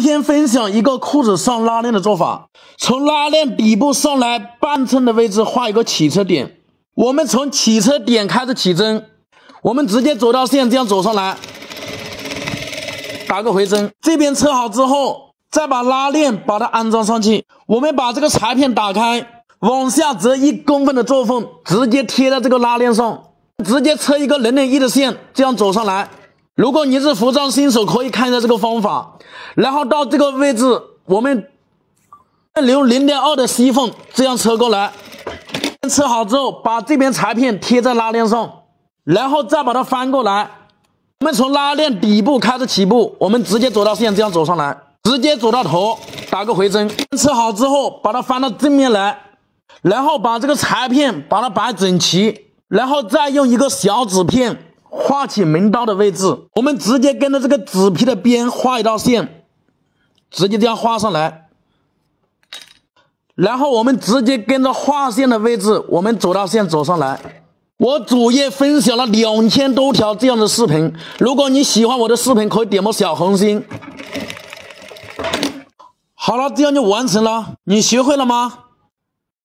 今天分享一个裤子上拉链的做法，从拉链底部上来半寸的位置画一个起车点，我们从起车点开始起针，我们直接走到线这样走上来，打个回针，这边车好之后，再把拉链把它安装上去，我们把这个裁片打开，往下折一公分的做缝，直接贴在这个拉链上，直接车一个零点一的线，这样走上来。如果你是服装新手，可以看一下这个方法，然后到这个位置，我们留零点二的细缝，这样车过来。车好之后，把这边裁片贴在拉链上，然后再把它翻过来。我们从拉链底部开始起步，我们直接走到线，这样走上来，直接走到头，打个回针。车好之后，把它翻到正面来，然后把这个裁片把它摆整齐，然后再用一个小纸片。画起门刀的位置，我们直接跟着这个纸皮的边画一道线，直接这样画上来。然后我们直接跟着画线的位置，我们走到线走上来。我主页分享了两千多条这样的视频，如果你喜欢我的视频，可以点波小红心。好了，这样就完成了。你学会了吗？